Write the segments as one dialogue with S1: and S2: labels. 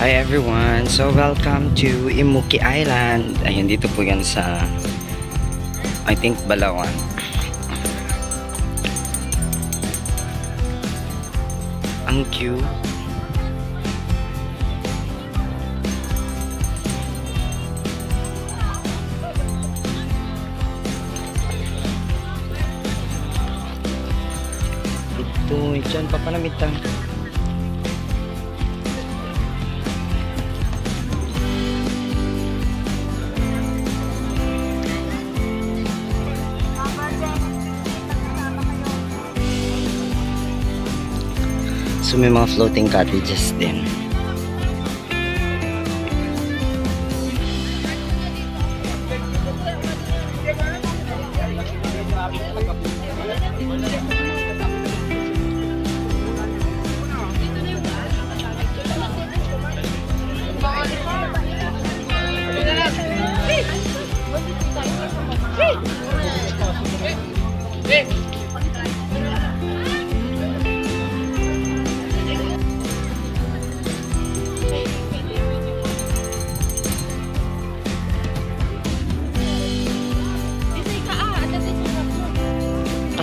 S1: Hi everyone! So welcome to Imuki Island. Ayun, dito po yan sa I think Balawan. Ang cute. Ito, dyan papanamitan. So may mga floating cottages din.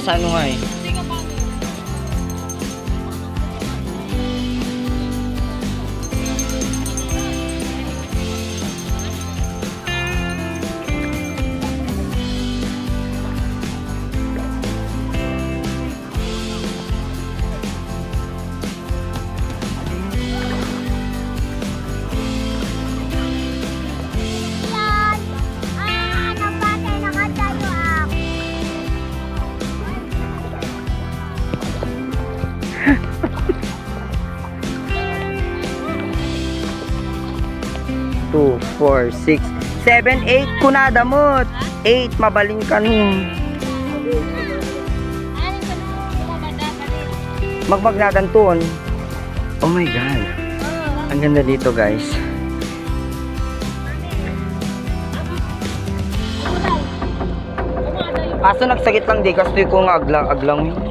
S1: Kasano nga eh. 2, 6, 7, 8 kunadamot. 8 mabaling
S2: kanin. Magmagnadan
S1: tuon. Oh my God. Ang ganda dito guys. Aso nagsakit lang di kastoy ko nga aglang aglang yun.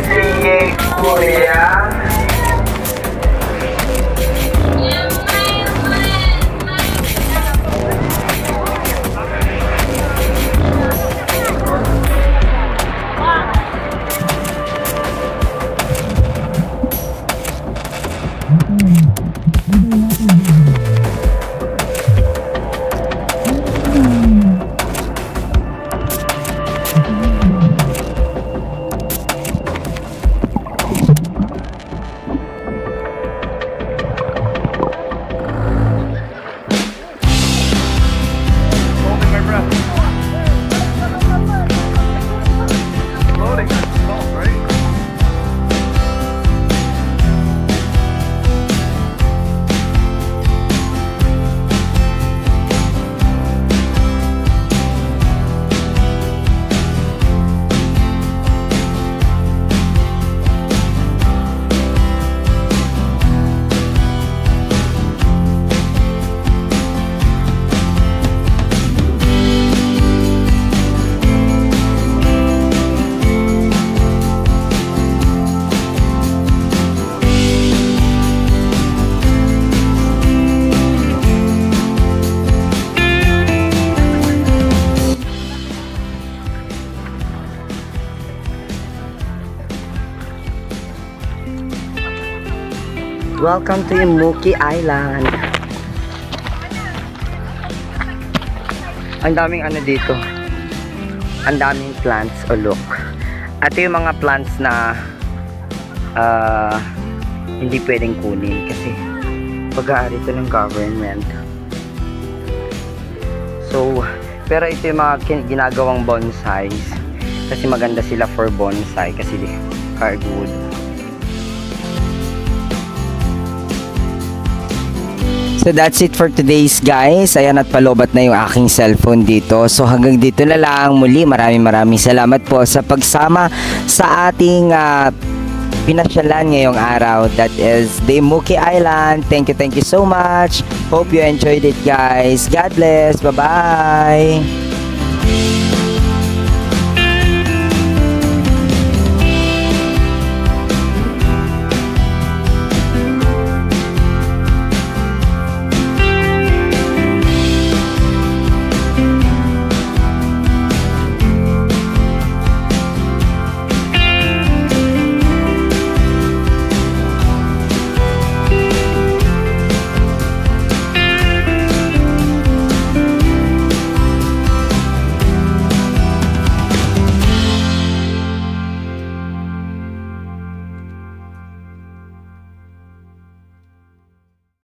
S1: Julia. Welcome to Imuki Island. Ang daming ano dito. Ang daming plants o look. Ito yung mga plants na ah, hindi pwedeng kunin kasi pag-aari ito ng government. So, pero ito yung mga ginagawang bonsais kasi maganda sila for bonsai kasi hardwood. So that's it for today's guys. Ayan at palobat na yung aking cellphone dito. So hanggang dito na lang. Muli maraming maraming salamat po sa pagsama sa ating ah, pinasyalan ngayong araw. That is the Muki Island. Thank you, thank you so much. Hope you enjoyed it guys. God bless. Bye-bye.